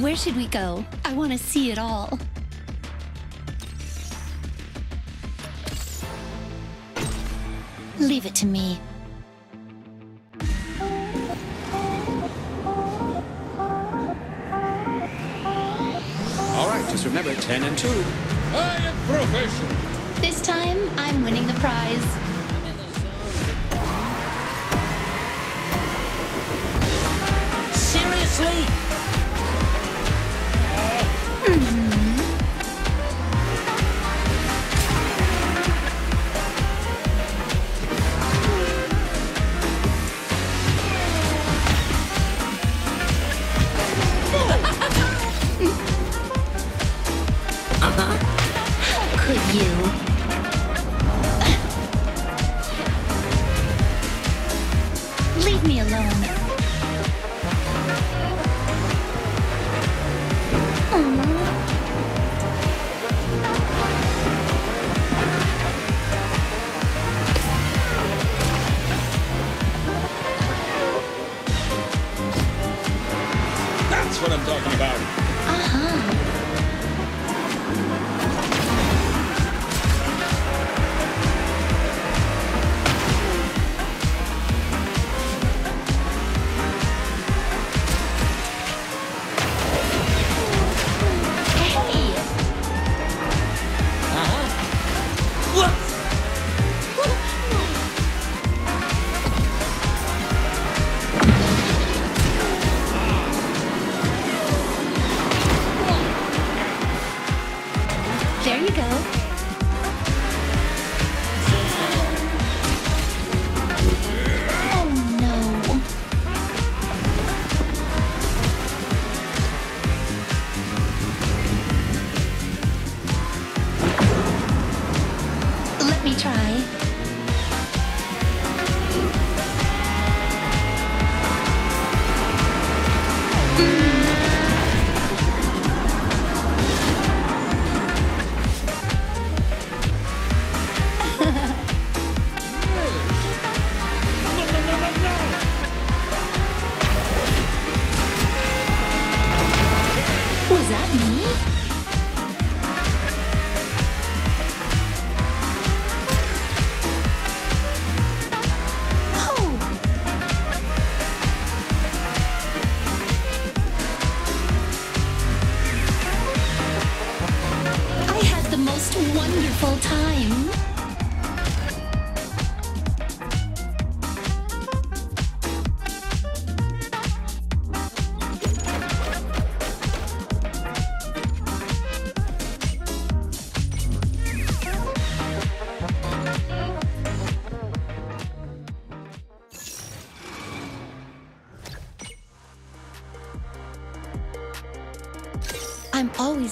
Where should we go? I want to see it all. Leave it to me. All right, just remember 10 and 2. I am professional. This time, I'm winning the prize.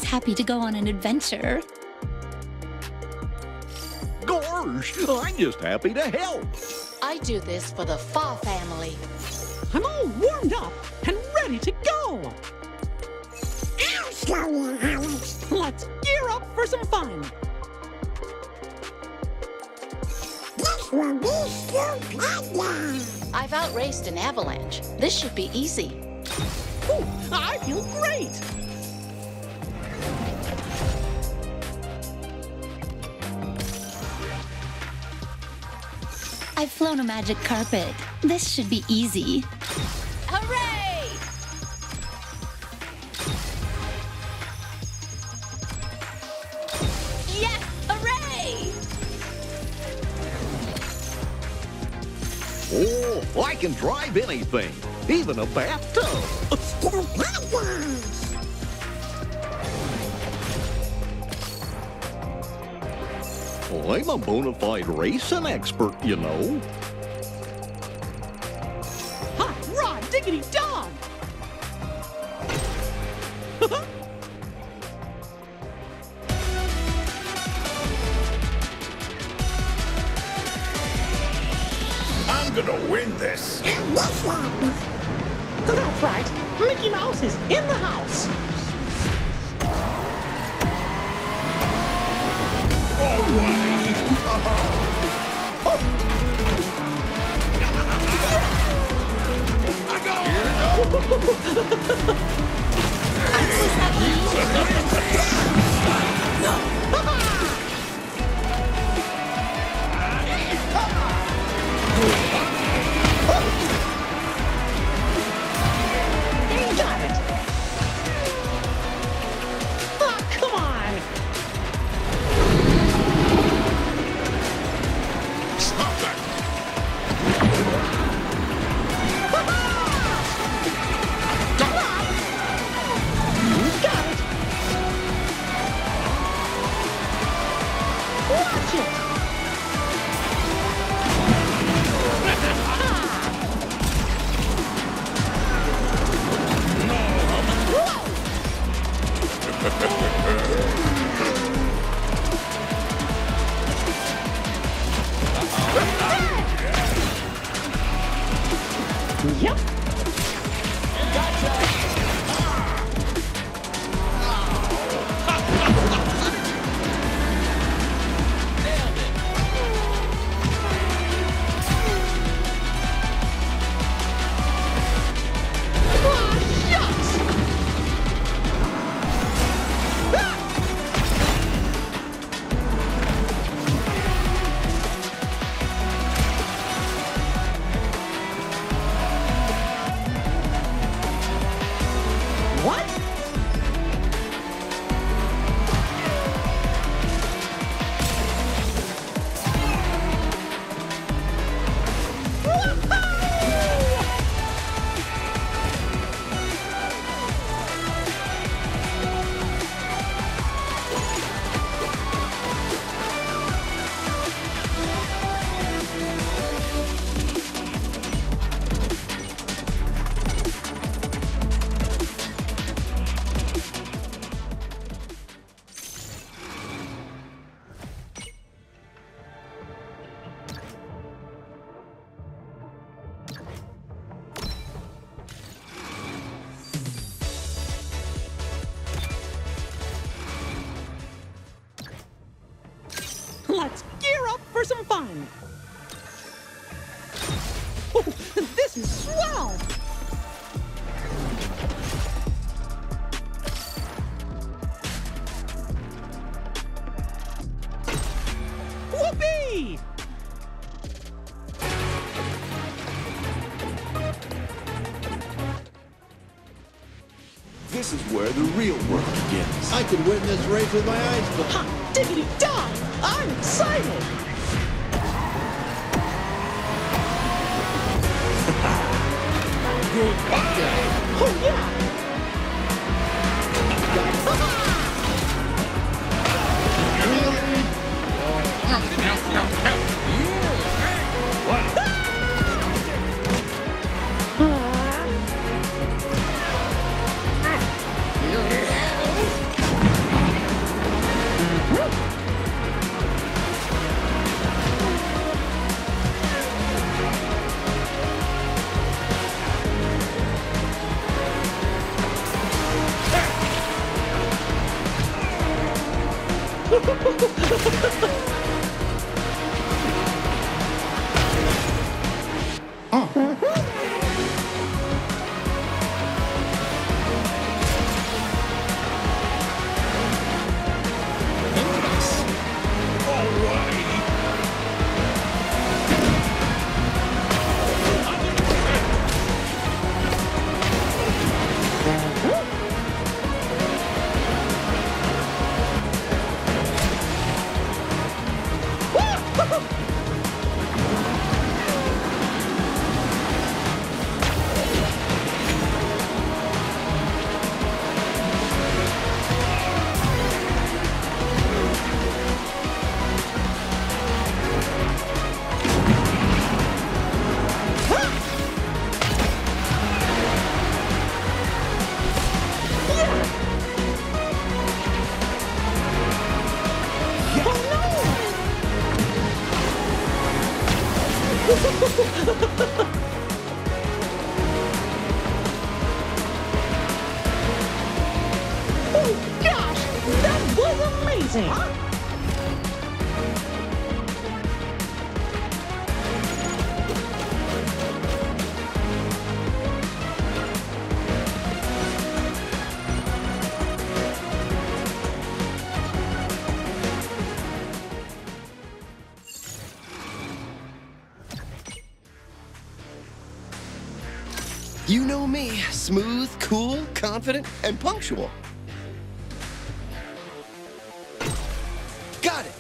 Happy to go on an adventure. Gosh, I'm just happy to help. I do this for the Fa family. I'm all warmed up and ready to go. I'll show you, Alex. Let's gear up for some fun. This will be stupendous. I've outraced an avalanche. This should be easy. Ooh, I feel great. Flown a magic carpet. This should be easy. Hooray! Yes! Hooray! Oh, I can drive anything, even a bathtub. Stupendous. I'm a bona fide racing expert, you know. Dog. This is where the real work begins. I could win this race with my eyes closed. Ha! Diggity dog! I'm excited! Confident, and punctual. Got it.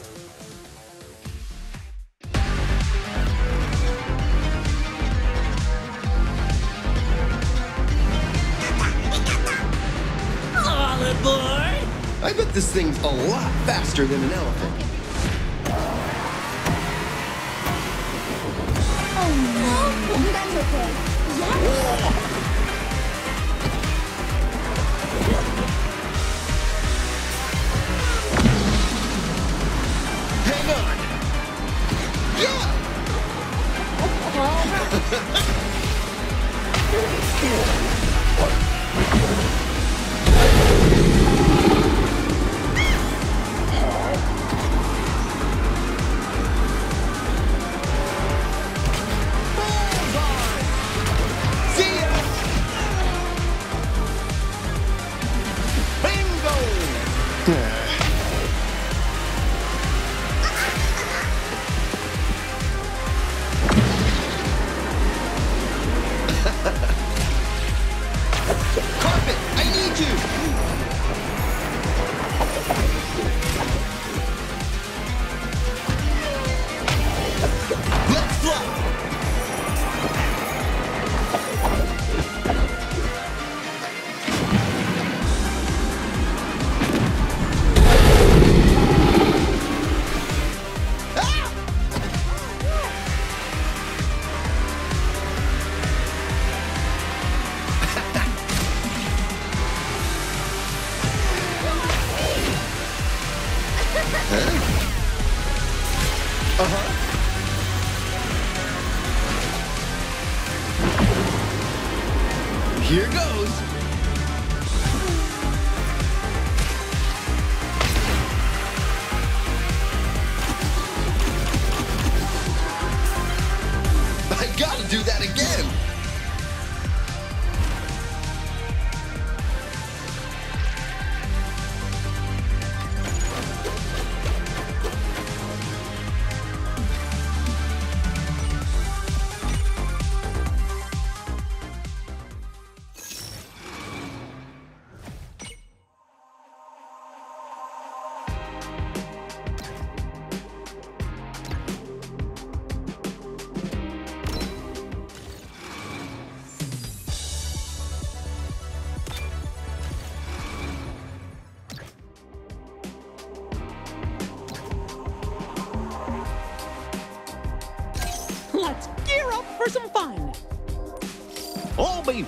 All aboard! I bet this thing's a lot faster than an elephant.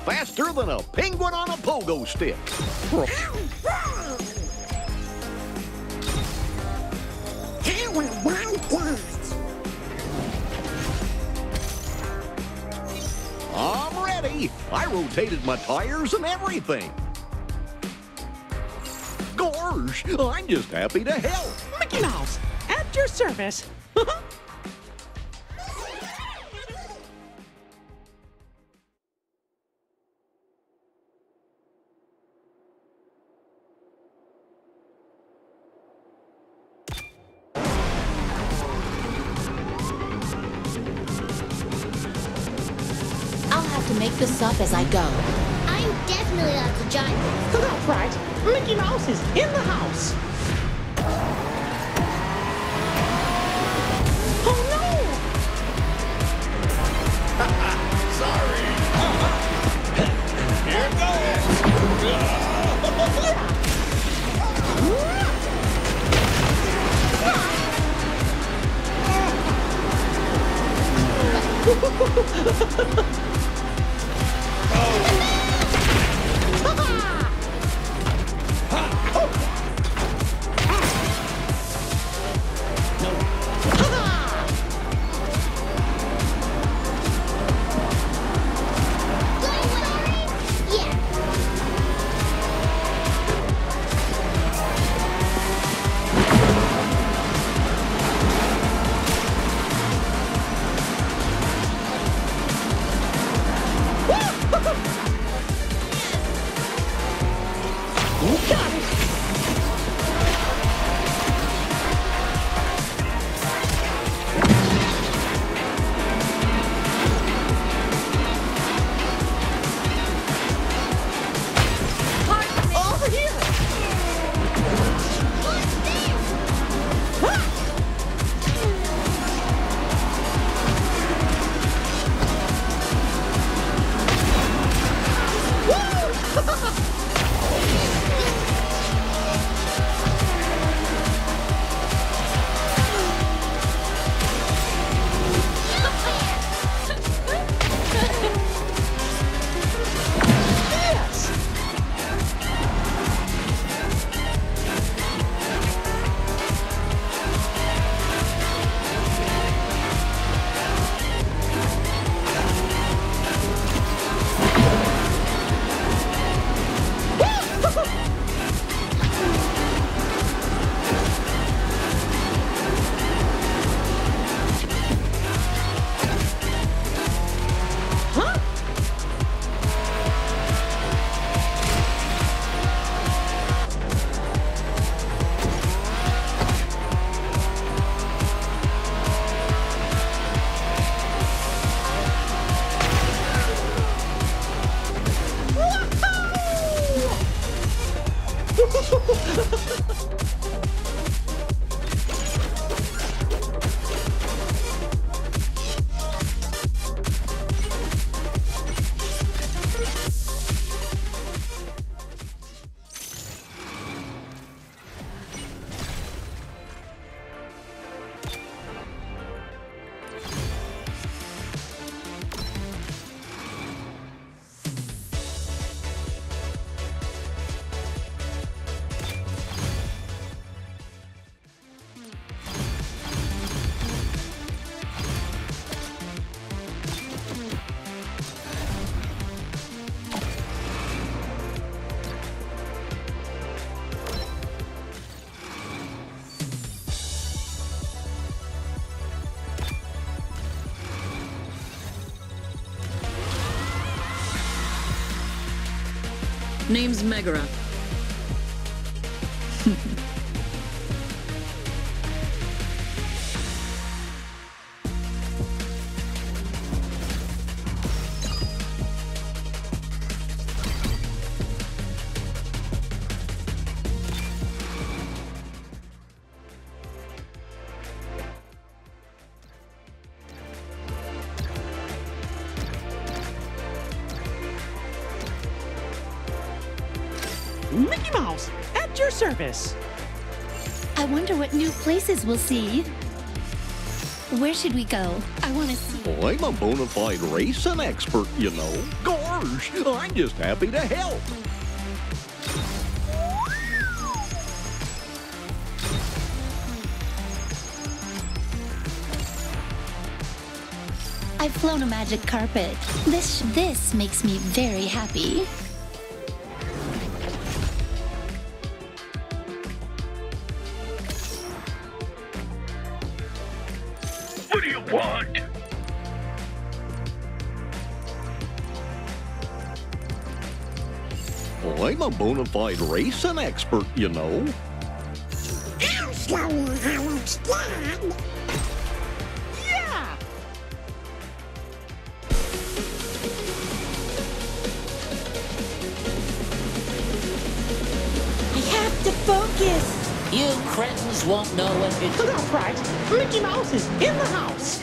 Faster than a penguin on a pogo stick. I'm ready. I rotated my tires and everything. Gosh, I'm just happy to help. Mickey Mouse, at your service. I'll have to make this up as I go. I'm definitely allowed to join. That's right. Mickey Mouse is in the house. Oh no! Sorry. Here goes. Yeah. Name's Megara. We'll see. Where should we go? I want to see. I'm a bona fide racing expert, you know. Gosh, I'm just happy to help. I've flown a magic carpet. This this makes me very happy. I'm a bona fide racing expert, you know. I'll show you how it's done. Yeah! I have to focus. You cretins won't know what it That's right. Mickey Mouse is in the house.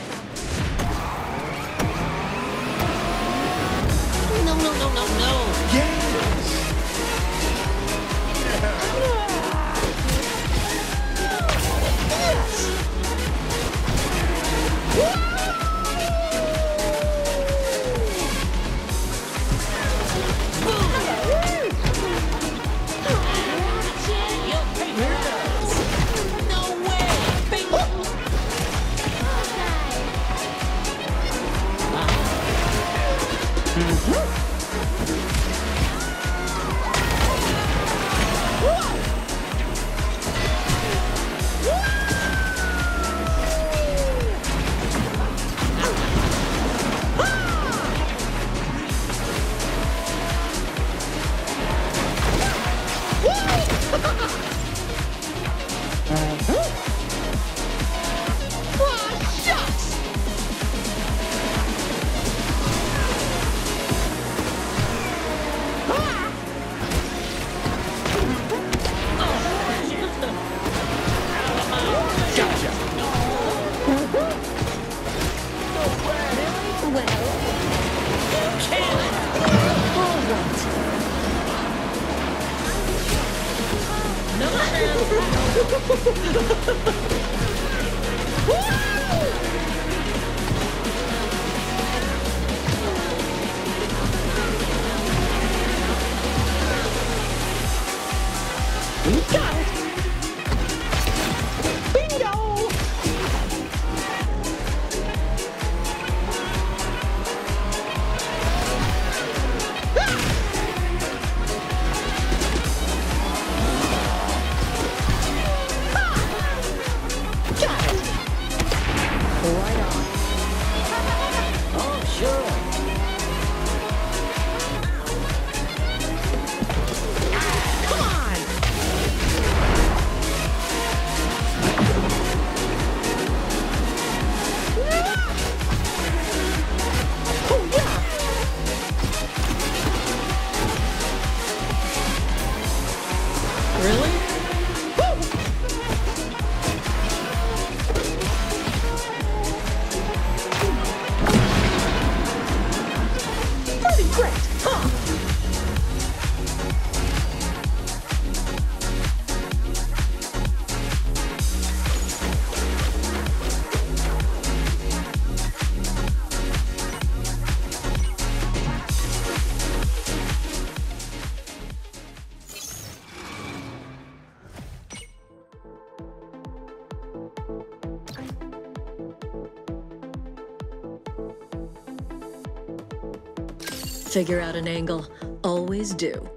Figure out an angle. Always do.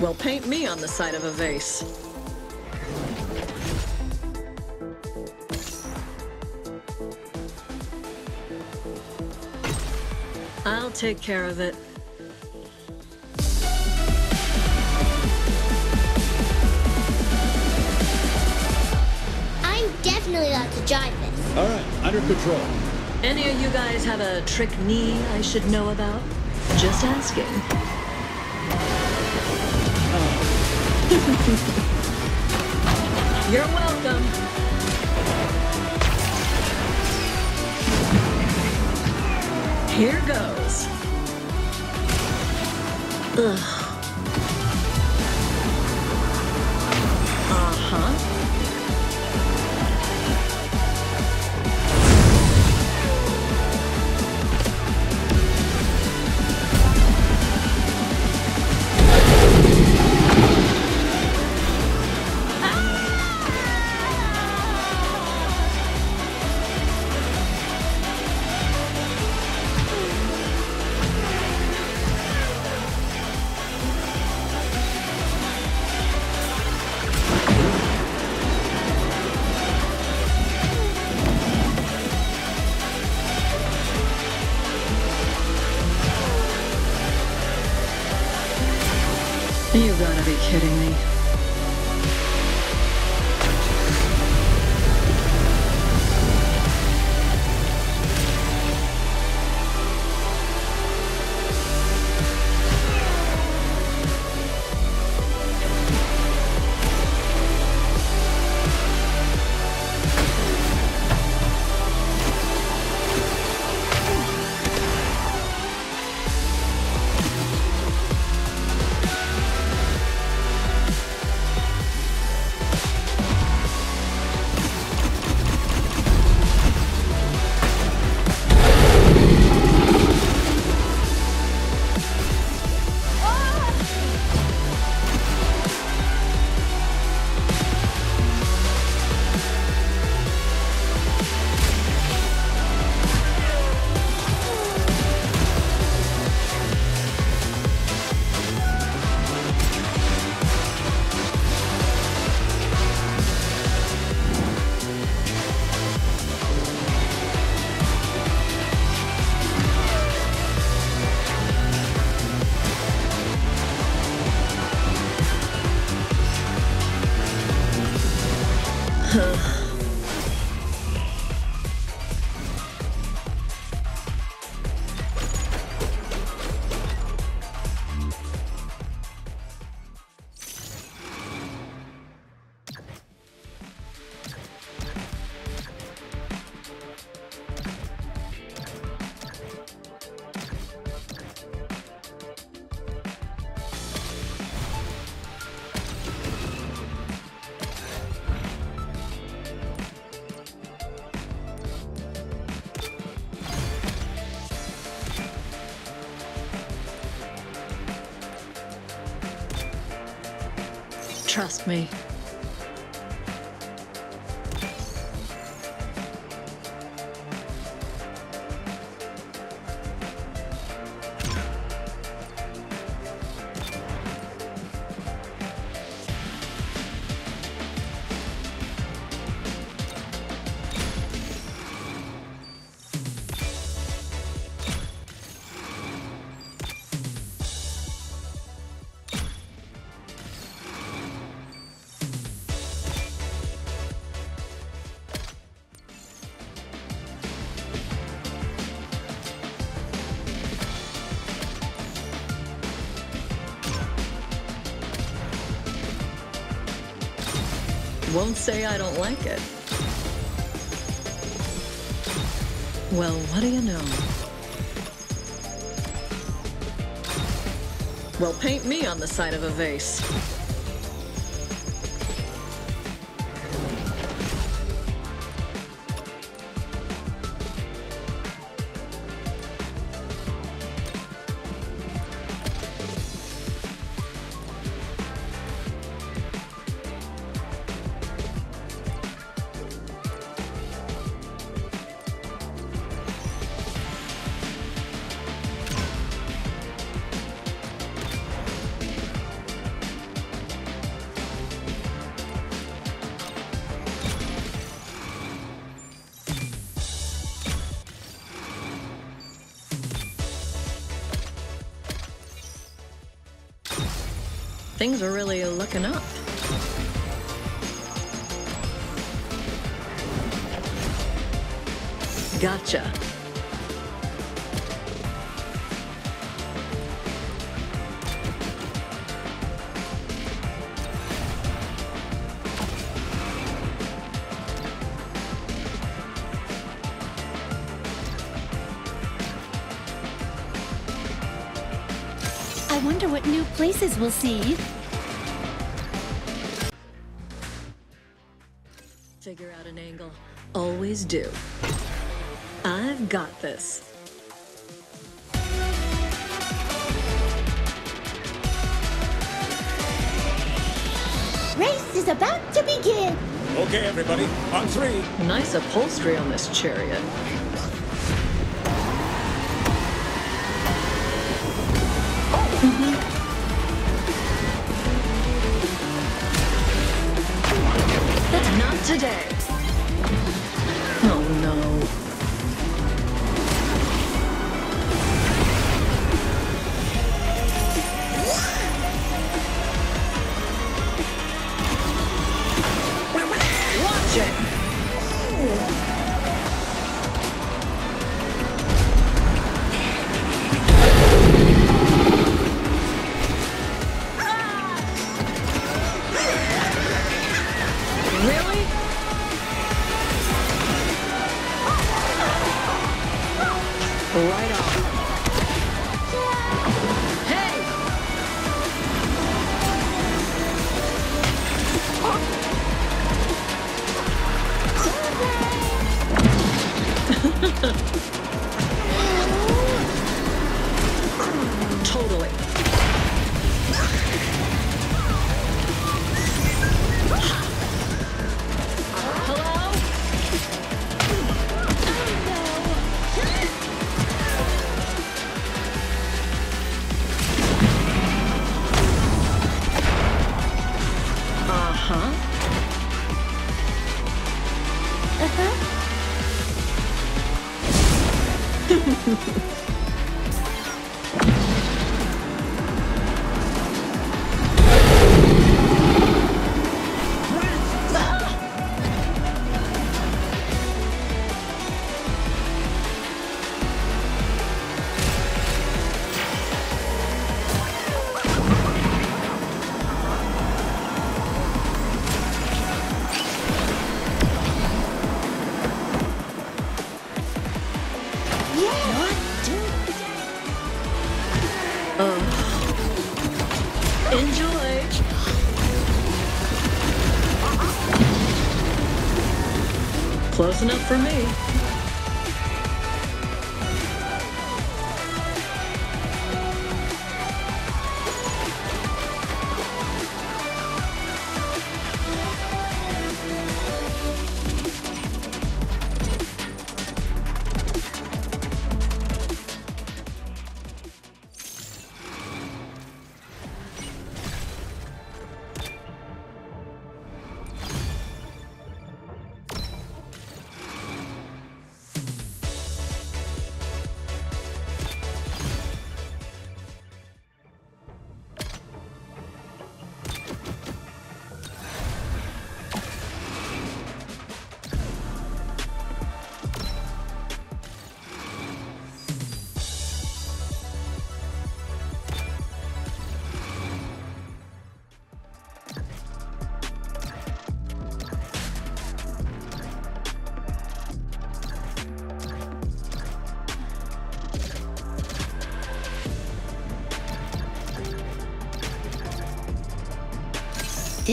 Well, paint me on the side of a vase. I'll take care of it. I'm definitely allowed to drive this. All right, under control. Any of you guys have a trick knee I should know about? Just asking. You're welcome. Here goes. Ugh. Uh-huh. Trust me. Say I don't like it. Well, what do you know? Well, paint me on the side of a vase. New places we'll see. Figure out an angle. Always do. I've got this. Race is about to begin. Okay, everybody, on three. Nice upholstery on this chariot. Today. Enough for me.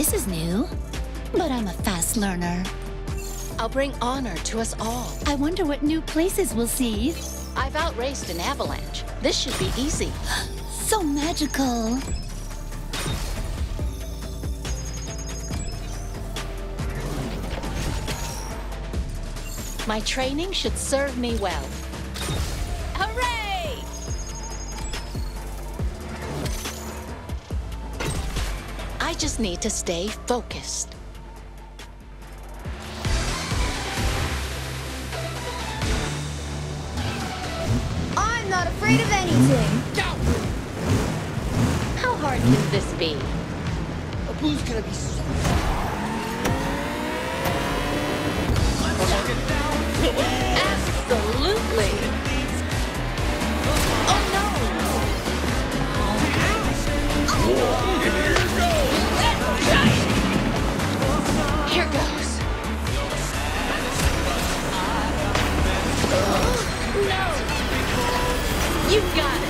This is new, but I'm a fast learner. I'll bring honor to us all. I wonder what new places we'll see. I've outraced an avalanche. This should be easy. so magical. My training should serve me well. Just need to stay focused. I'm not afraid of anything. How hard can this be? Abu's gonna be so Absolutely. Oh no! Here goes. no! You got it.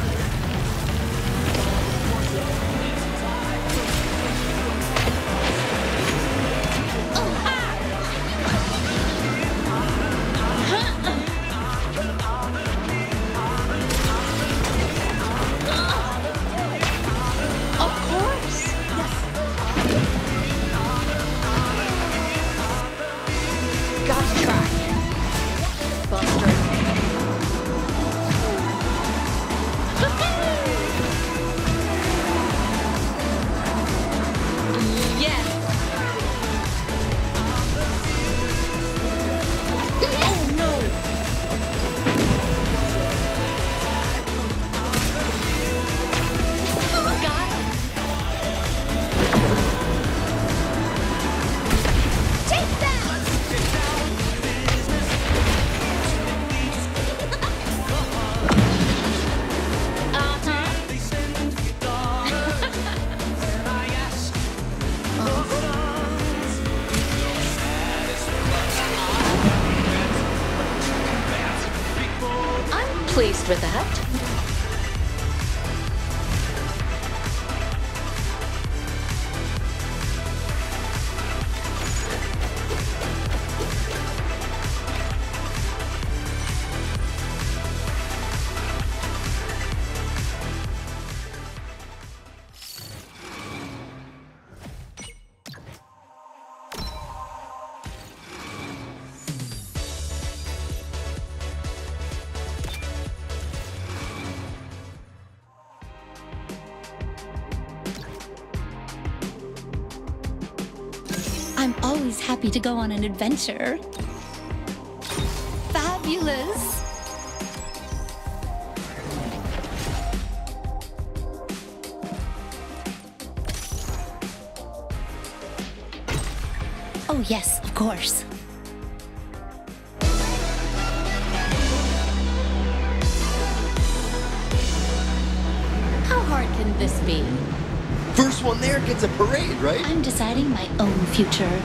I'm happy to go on an adventure. Fabulous! Oh, yes, of course. How hard can this be? First one there gets a parade, right? I'm deciding my own future.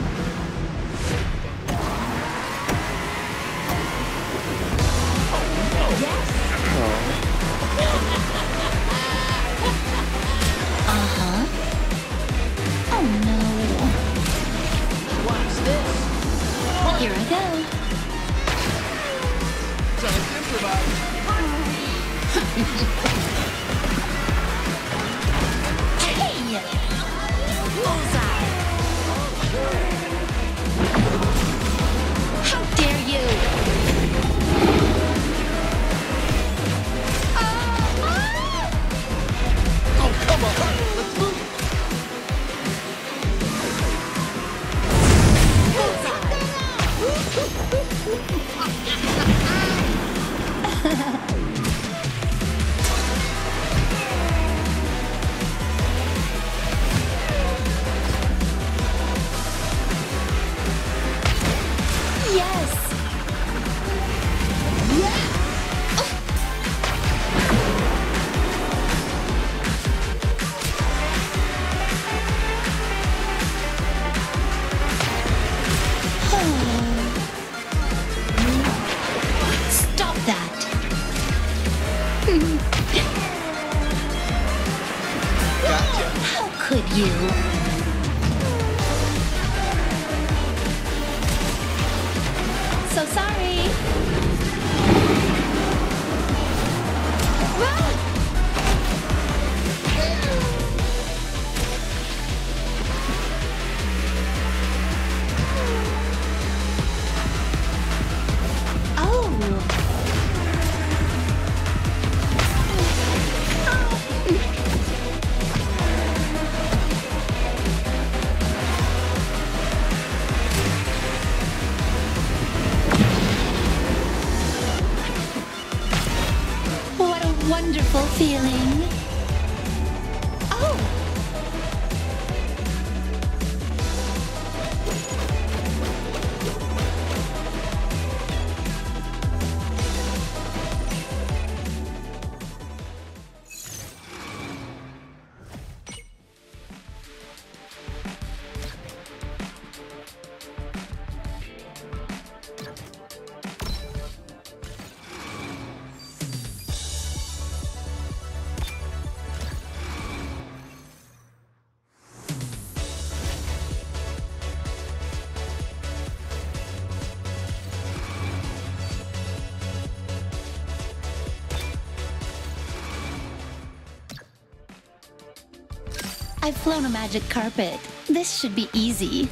Flown a magic carpet. This should be easy.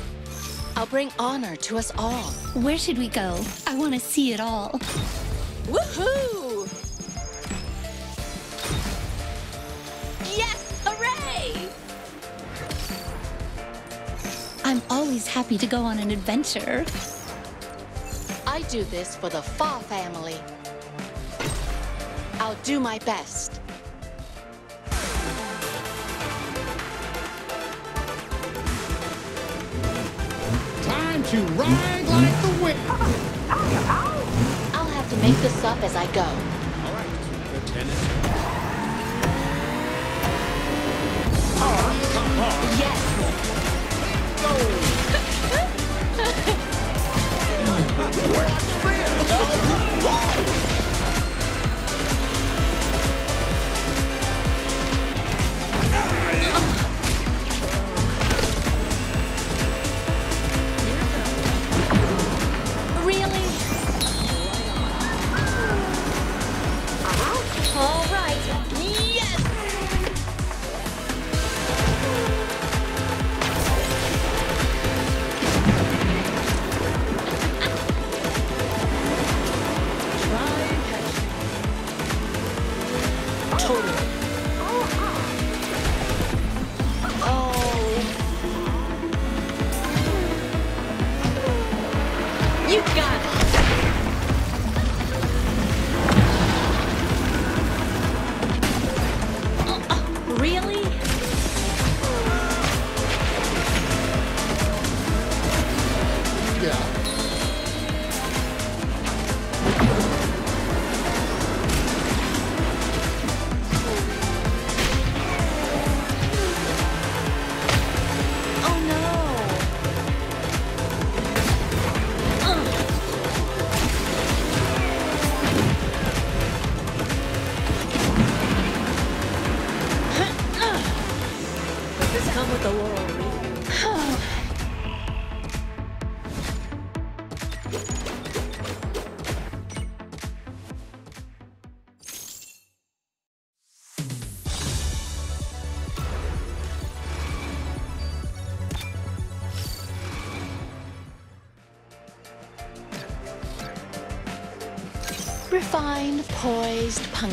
I'll bring honor to us all. Where should we go? I want to see it all. Woohoo! Yes! Hooray! I'm always happy to go on an adventure. I do this for the Fa family. I'll do my best. To ride like the wind. I'll have to make this up as I go. All right, just remember 10 and 2. Yes! Really?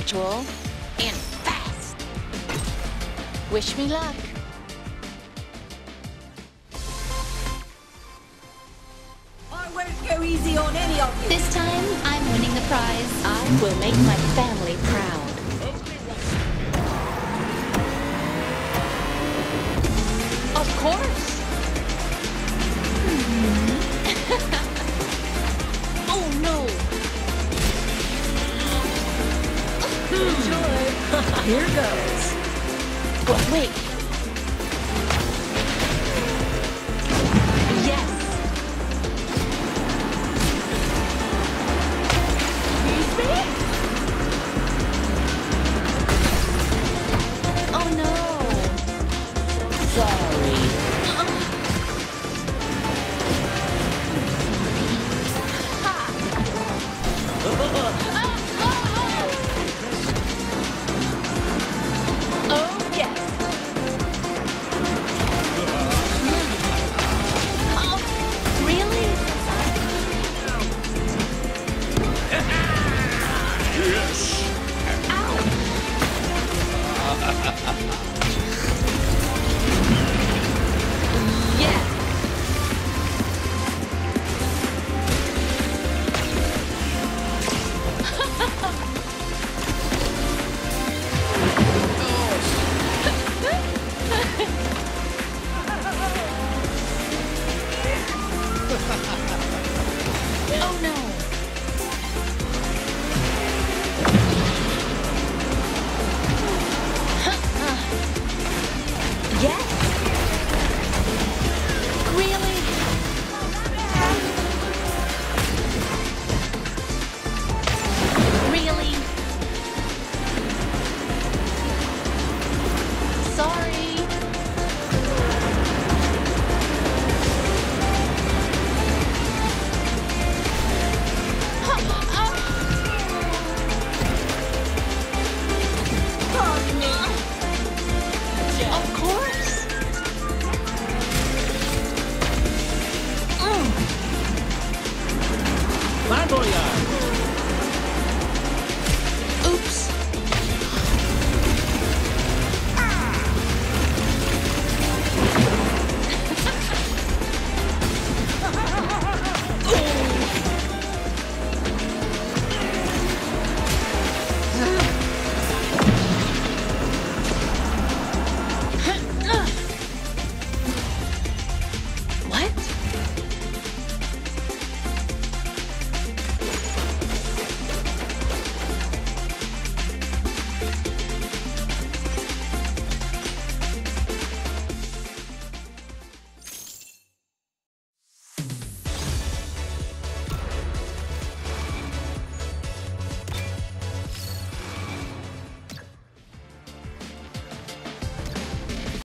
punctual, and fast. Wish me luck. Hmm. Here goes. But wait,